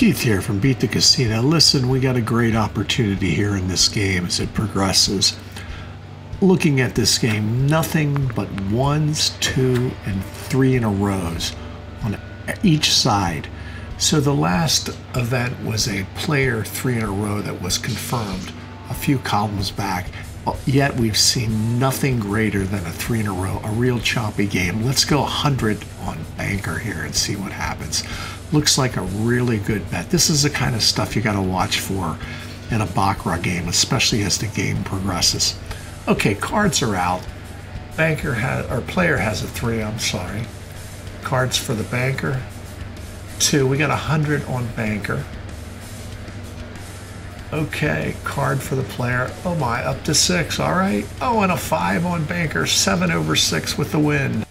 Keith here from Beat the Casino. Listen, we got a great opportunity here in this game as it progresses. Looking at this game, nothing but ones, two, and three in a rows on each side. So the last event was a player three in a row that was confirmed a few columns back. Yet we've seen nothing greater than a three in a row, a real choppy game. Let's go 100 on Banker here and see what happens looks like a really good bet. This is the kind of stuff you got to watch for in a Baccarat game, especially as the game progresses. Okay, cards are out. Banker has, or player has a three, I'm sorry. Cards for the banker. Two, we got a hundred on banker. Okay, card for the player. Oh my, up to six, all right. Oh, and a five on banker, seven over six with the win.